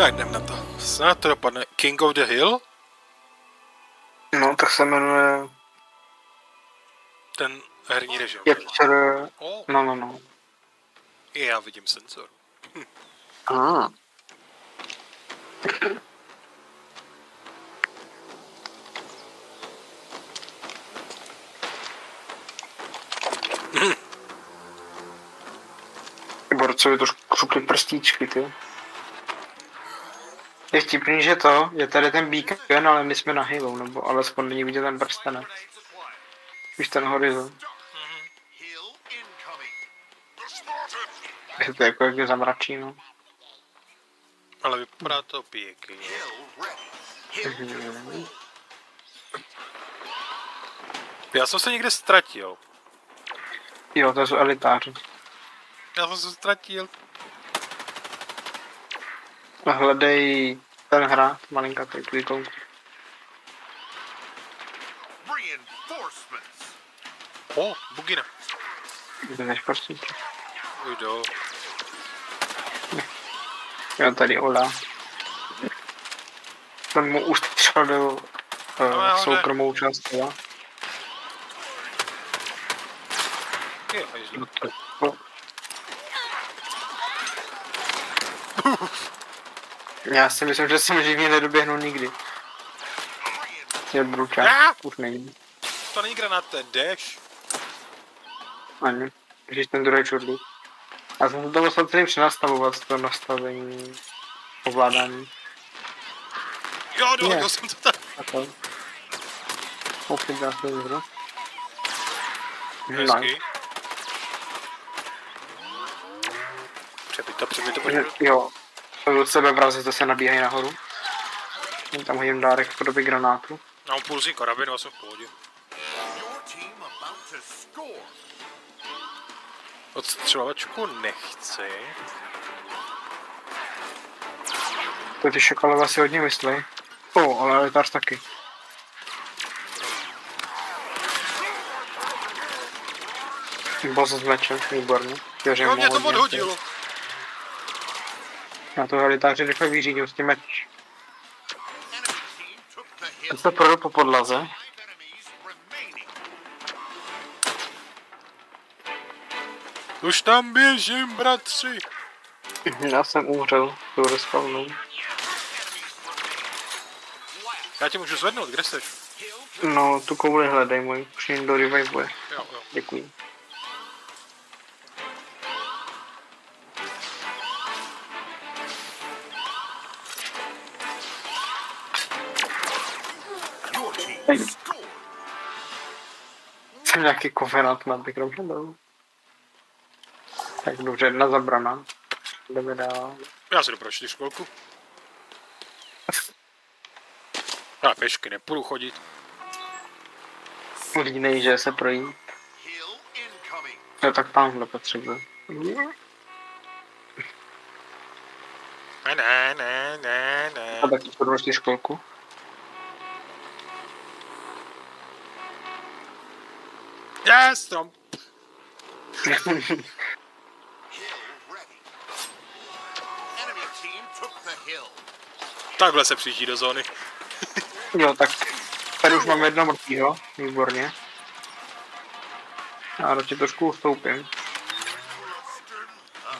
Tak jdem na to. Snad to dopadne. King of the Hill? No, tak se jmenuje Ten herní režim. Capture... Oh, No, no, no. i já vidím senzor. Ah. Borcovi trošku křupli prstíčky, ty. Je vtipný, že to, je tady ten beacon, ale my jsme na Halo, nebo alespoň není vidět ten prstenec. Víš ten horizont. Takže to je jako jak je zamračí, no. Ale vypadá to pěkně. Já jsem se někde ztratil. Jo, to jsou elitáři. Já jsem se ztratil. A hledej ten hra, malinká tady tu ikonku. O, oh, bugina. Než prstíčky. Ujdou. Jo, tady Ola. Ten mu ustřelil uh, No, já ho ne. soukromou část, jo. Je, hajzlu. No to- no. Já si myslím, že jsem živně nedoběhnu nikdy. Je bručák, Ah! už není. To není granát, to je dash. Ani. Když ten druhý čudlík. Já jsem se to musel celý přenastavovat, to nastavení ovládání. Jo, dohodil jsem to tak. A to. Opět dá se. Nice. Hezky. Přepít to, přepít to. Jo, od sebe vrazy zase nabíhají nahoru. Tam hodím dárek v podobě granátu. Mám pulzní karabin, já jsem v pohodě. Odstřelovačku nechci. To ty šokalové si hodně myslí. O, ale elitář taky. Boss z meče, výborně. Mu mě to odhodilo. Já to elitáři rychle vyřídím s tím meč. Já se projdu po podlaze. Už tam běžím, bratři. Já jsem umřel, tu respawnou. Já tě můžu zvednout, kde jsi? No, tu kouli hledej můj, už jen do revivuje. Jo, jo. Děkuji. Jsem nějaký kovenant na ty kromě dolů. Tak dobře, jedna zabrana. Jdeme dál. Já si jdu pro čtyřkolku. Já pešky nepůjdu chodit. Línej, že se projít. Jo, tak tamhle potřebuje. Ne, ne, ne, ne, ne. A tak to půjdu ještě Je, strom. Takhle se přijíždí do zóny. jo, tak tady už máme jednoho mrtvýho, výborně. Já radši trošku ustoupím.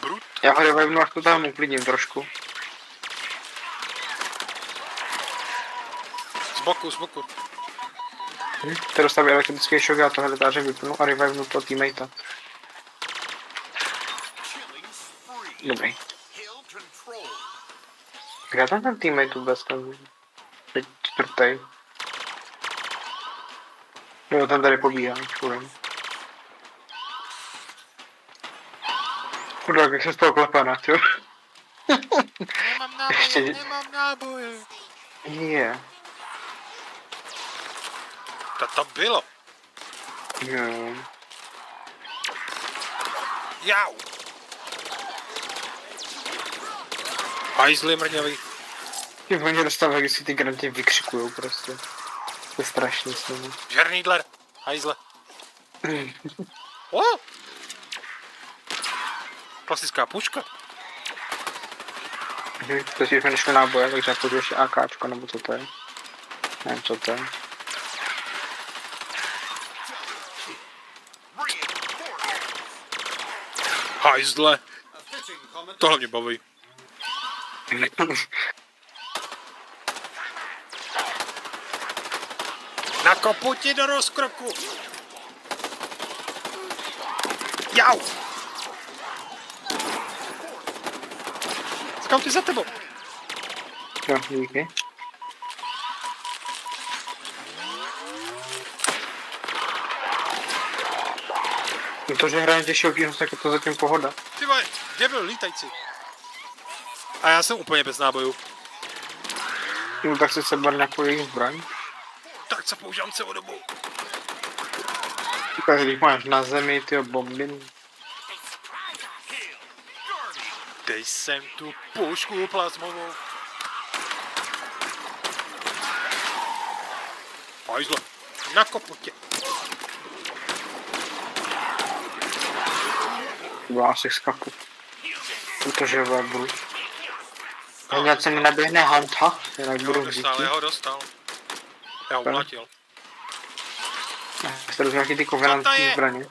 Brut. Já ho revivnu, až to tam uklidním trošku. Z boku, z boku. Teď dostaví elektrický šok, já to hledáře vypnu a revivnu toho teammatea. Dobrý. Kde tam ten teammate vůbec ten? Teď čtvrtý. Jo, ten tady pobíhá, čurem. Chudák, jak se z toho klepe na jo. Nemám náboje, nemám náboje. Je. To to bylo. Jo. Jau. Hajzli mrňavý. Ty oni dostávají, když si ty granty vykřikujou prostě. To je strašný s nimi. Žernýdler. Hajzle. O! Klasická puška. Mhm, to si jsme nešli náboje, takže jako ještě AKčko, nebo co to je. Nevím, co to je. Hajzle. Tohle mě baví. Nakopu ti do rozkroku. Jau. Skauty za tebou. jo, díky. No to, že hrajem těžší obtížnost, tak je to zatím pohoda. Ty vole, kde byl lítající? A já jsem úplně bez nábojů. No tak si seber nějakou jejich zbraň. Tak co používám celou dobu? Tak když máš na zemi ty bomby, Dej sem tu pušku plazmovou. Hajzle, nakopu tě. To asi skapu. Protože vole, budu. Hned se mi naběhne Hanta, jinak budu v dostal, díky. já ho dostal. Já ho umlatil. Já se rozumím, ty Co to kovenantní zbraně.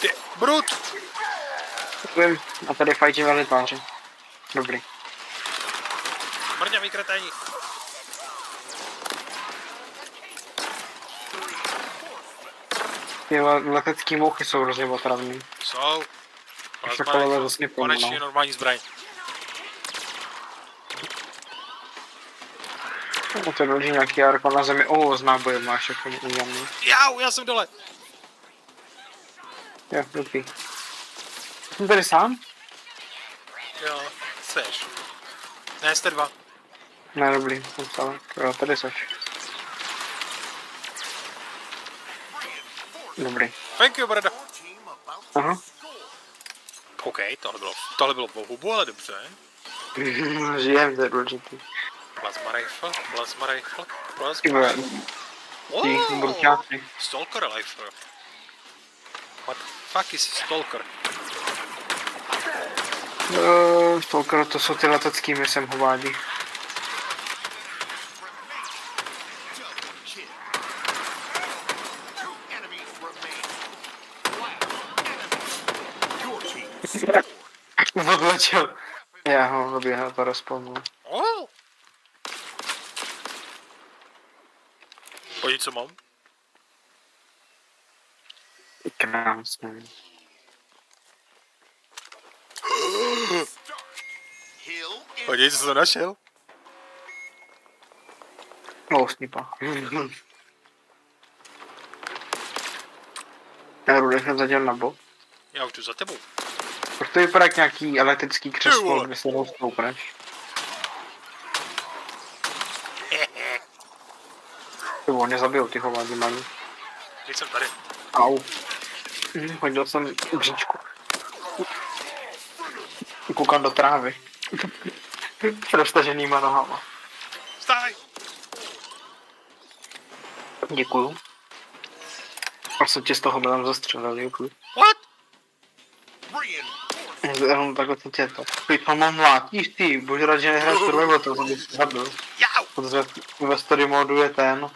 Ty, brut! Vím, a tady fajtí velitáři. Dobrý. Mrňavý kreténi. Ty le- letecký mouchy jsou hrozně otravný. Jsou. Takové rifle. vlastně Konečně pomůžou. normální zbraň. No to je nějaký arko na zemi. O, z náboje máš jako udělaný. Jau, já jsem dole. Jo, dobrý. Jsem tady sám? Jo, seš. Ne, jste dva. Ne, dobrý, jsem sám. Jo, tady seš. Dobrý. Thank you, brada. Aha. OK, tohle bylo, tohle bylo po hubu, ale dobře. Žijem, to je důležitý. Plasma rifle, plasma rifle, plasma vole, Oh. Stalker rifle. What the fuck is Stalker? Uh, Stalker, to jsou ty letecký, my jsem hovádí. Odletěl. Já ho oběhal to respawnu. Oh. Pojď, co mám? Krásný. Pojď, co to našel? No, snipa. Já Rudek jsem zaděl na bok. Já už jdu za tebou. Proč to vypadá jak nějaký elektrický křeslo, kde se rozstoupneš? Ty vole, mě zabijou ty hovádí malý. Teď jsem tady. Au. Hm, Hodil jsem bříčku. Koukám do trávy. Roztaženýma nohama. Vstávaj! Děkuju. A jsem tě z toho bylem zastřelil, děkuju. What? Jenom takhle jsem tě to. Ty to mám mlátíš ty, bože rád, že nehraješ survival, to jsem. Jau! Protože ve story modu je ten.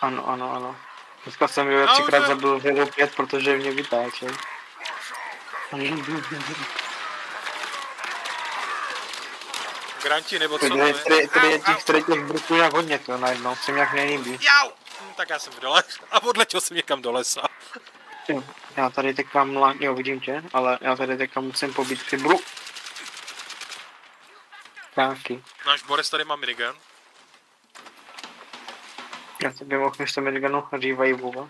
Ano, ano, ano. Dneska jsem jo No, třikrát zabil Halo 5, protože mě vytáčel. Granti nebo co Tady, máme? tady, tady je těch, tady těch brutů jak hodně to najednou, se mi nějak nelíbí. Jau! Hm, tak já jsem dole a odletěl jsem někam do lesa. Jo, Já tady teďka mlá... jo vidím tě, ale já tady teďka musím pobít ty bru. Taky. Náš Boris tady má minigun. Já tady mohl místo minigunu revivovat.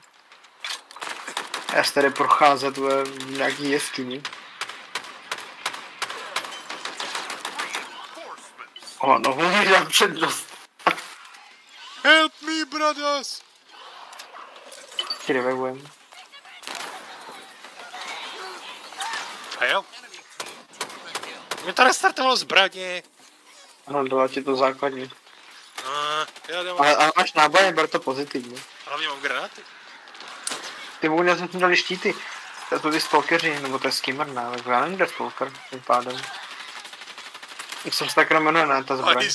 Já se tady procházet v nějaký jeskyni. O, no, já přednost. Help me, brothers! Ti revivujem. A jo? Mě to restartovalo zbraně. Ano, dala ti to základní. Uh, já dám, Ale, ale máš náboje, ber to pozitivně. hlavně mám granáty. Ty vůně jsme tam dali štíty. To jsou ty stalkeři, nebo to je skimmer, ale já nevím, kde stalker, tím pádem. Jak jsem se tak jmenuje, ne, ta zbraň.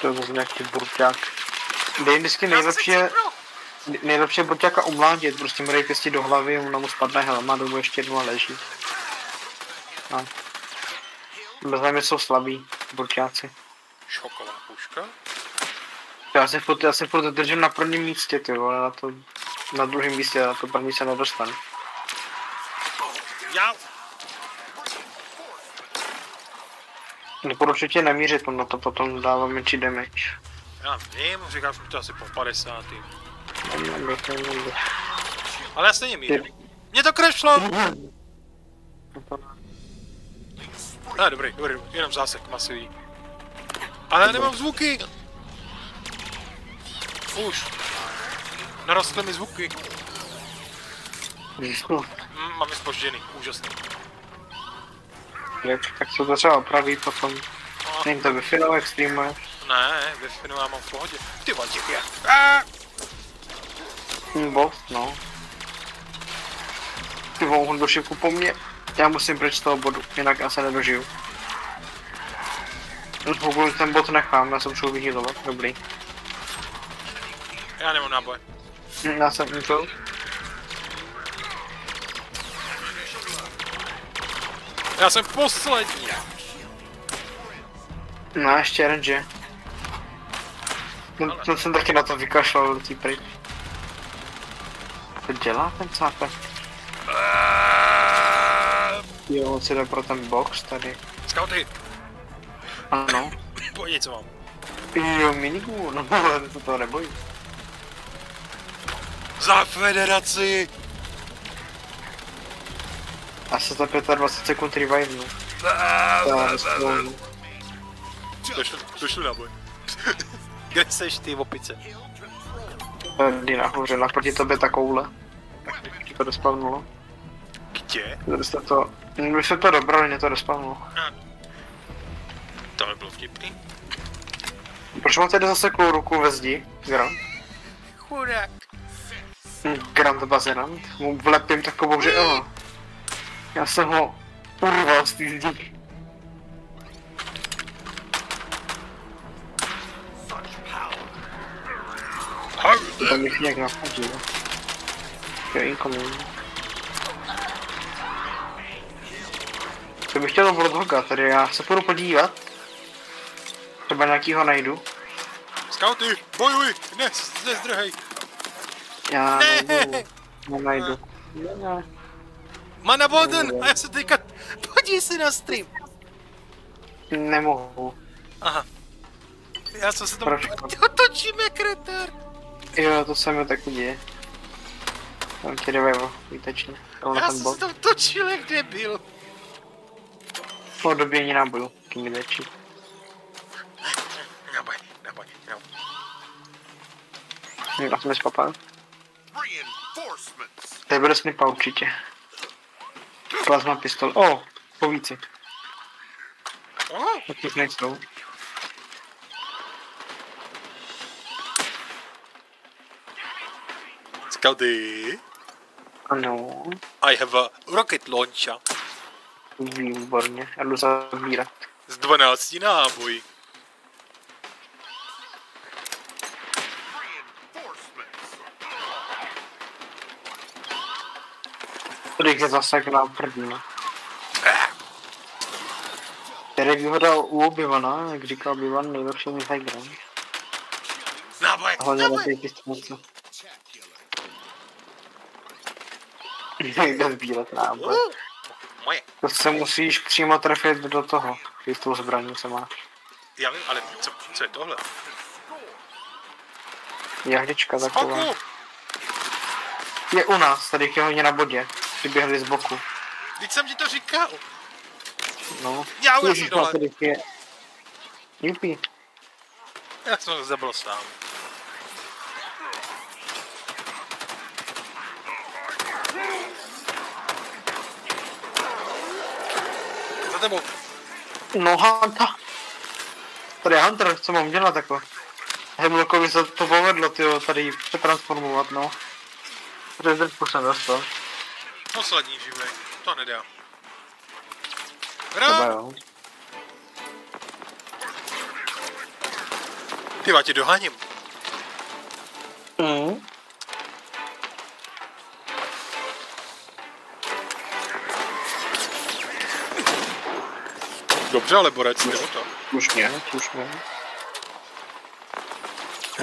To je zase nějaký burťák. Dej vždycky nejlepší je, nejlepší je burťáka umlátit, prostě mu dej pěstí do hlavy, mu mu spadne helma, dobu ještě jednou a leží. No. Bez jsou slabí, burťáci. Šoková puška. Já se furt, já se furt držím na prvním místě, ty vole, na to, na druhém místě, na to první se nedostanu. Já. Doporučuji tě nemířit, on na to potom dává menší damage. Já vím, říkal jsem to asi po 50. Ale já stejně mířím. Mě to krešlo! Ne, dobrý, dobrý, jenom zásek masivní. Ale já nemám zvuky! Už. Narostly mi zvuky. Mm, mám je spožděný, úžasný. Jak, tak se to třeba opraví potom. No, Není to wi jak streamuješ? ne, ve Finu já mám v pohodě. Ty vole. Ah! Hm, boss, no. Ty vole, on došel po mně. Já musím pryč z toho bodu, jinak já se nedožiju. No, Pokud ten bod nechám, já se potřebuji vyhýlovat, dobrý. Já nemám náboj. Hm, Já jsem to. Já jsem poslední. No, ještě RNG. No, to jsem taky na to vykašlal té pryč. To dělá ten cápek? Ah! Jo, on si jde pro ten box tady. Scouty, Ano. pojď, co mám. Jo, minigu, no ale to toho nebojí. Za federaci! A se za 25 sekund revive, Já ah, nespomínám. Došlu, došlu náboj. Kde seš ty opice? Tady nahoře, naproti tobě ta koule. Tak ti to dospavnulo. Kde? Tady jste to... My jsme to dobrali, mě to dospavnulo. To by bylo vtipný. Proč mám tady zase ruku ve zdi? Grant? Chudák. Hm, Grant Bazerant? Mu vlepím takovou, že jo. Já jsem ho urval z té zdi. To mi nějak napadlo. Jo, incoming. To bych chtěl Roadhoga, tady já se půjdu podívat. Třeba nějakýho najdu. Scouty, bojuj! Ne, nezdrhej! Já Ne. najdu. Nenajdu. Ne. Mana Boden! A já se teďka... Podívej se na stream! Nemohu. Aha. Já jsem se tam Proč? otočím jak retard. Jo, to se mi taky děje. Tam tě revival, výtečně. Já jsem se tam točil jak debil. Po dobění náboju, kým větší. Naboj, naboj, naboj. Já jsem nespapal. To bude snipa určitě. Plazma pistol. O, oh, povíci. Oh, Tak nejsou. Scouty, Ano, I have a rocket launcher výborně. Já jdu zabírat. z 12 náboj. Tady je zase na první. Ah, Který výhoda u Obivana, jak říká Obivan, nejlepší mi high ground. Náboj, Hlavně na náboj. té pistolce. Jde sbírat náboj. Moje. To se musíš přímo trefit do toho, když tou zbraní se máš. Já vím, ale co, co je tohle? Jahlička taková. Skoku! Je u nás, tady je hodně na bodě. Přiběhli z boku. Teď jsem ti to říkal. No. Já už jsem dole. tady je. Jupi. Já jsem to zabil sám. Tebou. No Hunter. Tady je Hunter, co mám dělat jako? Hemlockovi se to povedlo, tyjo, tady přetransformovat, no. Trošku jsem dostal. Poslední živej. To nedá. Hra! Ty tě doháním. Mm. Dobře, ale borec, jde o to. Slušně, slušně.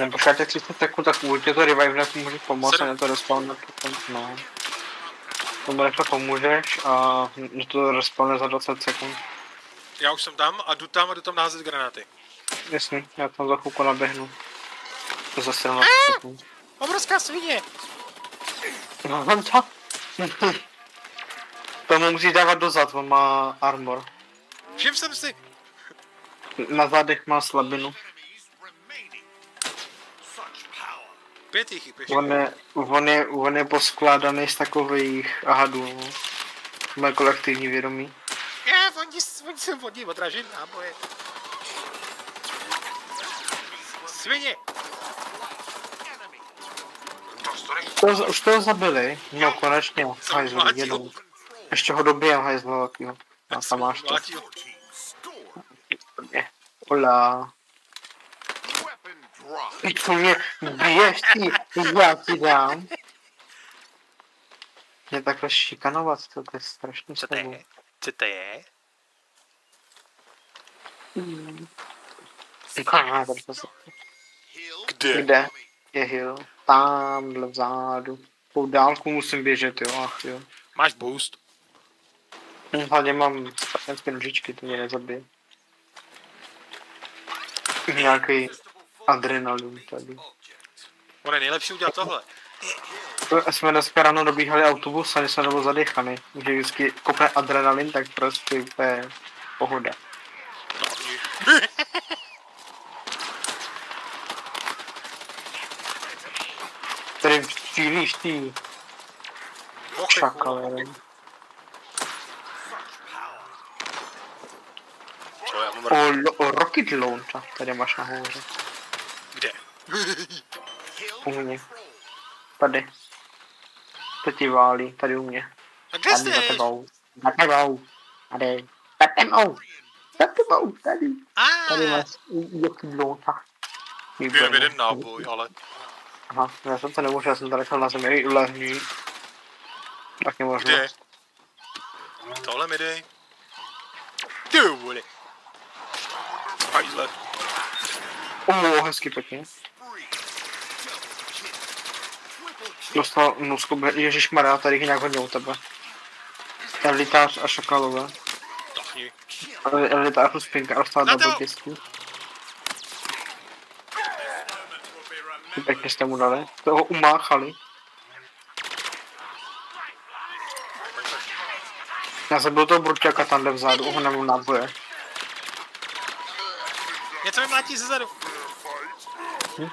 No, počkáte 30 sekund, tak určitě to revive hned může pomoct a Sedm. na to respawn potom, no. Tomu rychle pomůžeš a že to respawne za 20 sekund. Já už jsem tam a jdu tam a jdu tam naházet granáty. Jasný, já tam za chvilku naběhnu. Za 17 sekund. Obrovská svině! No, on to. Tomu musí dávat dozad, on má armor. Všim jsem si. Na zádech má slabinu. Pět jich. On je, on je, on je poskládaný z takových hadů. Moje kolektivní vědomí. Já, oni, oni se vodí odražit náboje. Svině! To, už toho zabili, no konečně, Jsem hajzl, mlátil. jedou. Ještě ho dobijem, hajzl velkýho. A tam máš to. Hola. Ty co mě biješ, ty, já ti dám. Mě takhle šikanovat, to, je strašný Co to je? Co to je? Se- Kde? Kde? Je hill. Tamhle vzadu. Po dálku musím běžet, jo, ach jo. Máš boost. Hlavně mám spartanské nožičky, to mě nezabije. Nějaký adrenalin tady. On je nejlepší udělat tohle. To Jsme dneska ráno dobíhali autobus a jsme nebo zadechaný. Když vždycky kopne adrenalin, tak prostě úplně pohoda. Tady střílíš ty Mochy. šakale. Co, já mám O, lo- o rocket launcher tady máš nahoře. Kde? U mě. Tady. To ti válí, tady u mě. A kde Tady za jsi? tebou. Za tebou. Tady. Za tebou. Za tebou, tady. Tady máš rocket launcher. Jenom Výborně. jeden náboj, ale Aha, já jsem to nemohl, já jsem to nechal na zemi ulehní. Tak je možno. kde? Tohle mi dej. Ty vole. Hajzle. O, hezky pěkně. Dostal nusku, ježišmarja, tady jich nějak hodně u tebe. Elitář a šakalové. Elitář plus pinka Na to! double kisky. Pěkně jste mu dali. Toho umáchali. Já jsem byl toho bruťaka tamhle vzadu, ho nemám náboje. Něco mi mlátí ze zadu. Hm.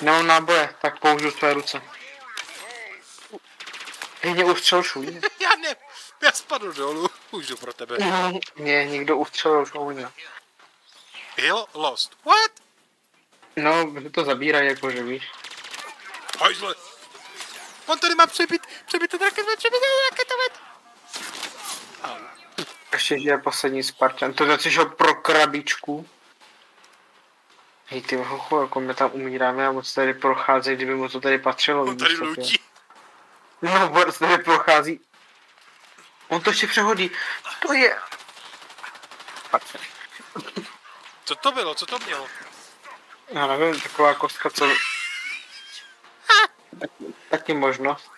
Nemám náboje, tak použiju své ruce. Hej, mě ustřel šuj. Já ne. Já spadl dolů. Už jdu pro tebe. Mě někdo ustřelil šuj. Hill lost. What? No, že to zabírají, jakože víš. Hajzle. On tady má přebit, přebit ten raketomet, přebit ten raketomet. Ještě, že je poslední Spartan. To je šel pro krabičku. Hej, ty hochu, jako my tam umíráme a moc tady procházejí, kdyby mu to tady patřilo. On tady lutí. No, Boris tady prochází. On to ještě přehodí. To je... Co to bylo? Co to mělo? Já nevím, taková kostka, co... Taky možnost.